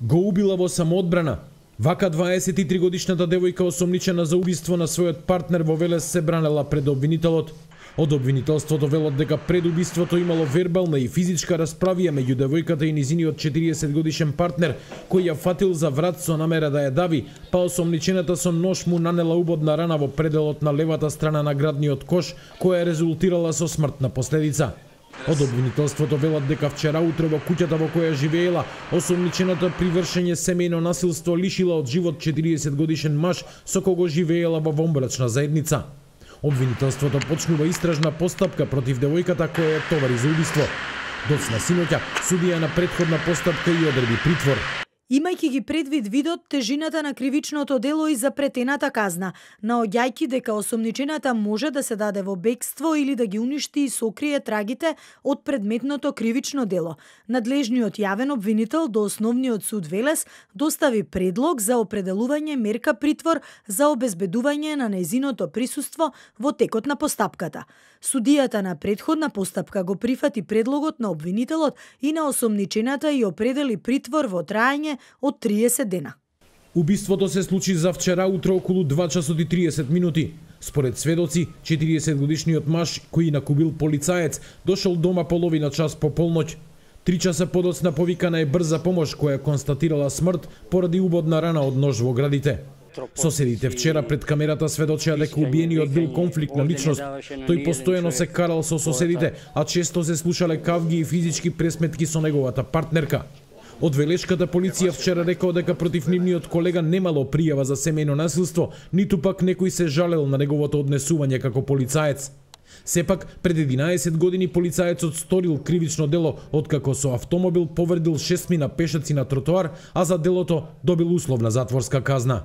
го убила во самоодбрана. Вака 23 годишната девојка осомничена за убиство на својот партнер во Велес се бранела пред обвинителот. Од обвинителството велат дека пред убиството имало вербална и физичка расправија меѓу девојката и низиниот 40 годишен партнер, кој ја фатил за врат со намера да ја дави, па осомничената со нож му нанела убодна рана во пределот на левата страна на градниот кош, која резултирала со смртна последица. Од обвинителството велат дека вчера утре во куќата во која живеела, осомничената при вршење семејно насилство лишила од живот 40 годишен маж со кого живеела во вомбрачна заедница. Обвинителството почнува истражна постапка против девојката која е товари за убиство. Доцна синоќа, судија на предходна постапка и одреди притвор. Имајќи ги предвид видот, тежината на кривичното дело и запретената казна, наоѓајќи дека осомничената може да се даде во бегство или да ги уништи и сокрие трагите од предметното кривично дело, надлежниот јавен обвинител до Основниот суд Велес достави предлог за определување мерка притвор за обезбедување на незиното присуство во текот на постапката. Судијата на предходна постапка го прифати предлогот на обвинителот и на осомничената и определи притвор во траење од 30 дена. Убиството се случи за вчера утро околу 2 часот и 30 минути. Според сведоци, 40 годишниот маж кој накубил полицаец дошол дома половина час по полноќ. Три часа подоцна повикана е брза помош која констатирала смрт поради убодна рана од нож во градите. Соседите вчера пред камерата сведочеа дека убиениот бил конфликтна личност. Тој постојано се карал со соседите, а често се слушале кавги и физички пресметки со неговата партнерка. Од Велешката полиција вчера рекоа дека против нивниот колега немало пријава за семејно насилство, ниту пак некој се жалел на неговото однесување како полицаец. Сепак, пред 11 години полицаецот сторил кривично дело откако со автомобил повредил шестмина пешаци на тротоар, а за делото добил условна затворска казна.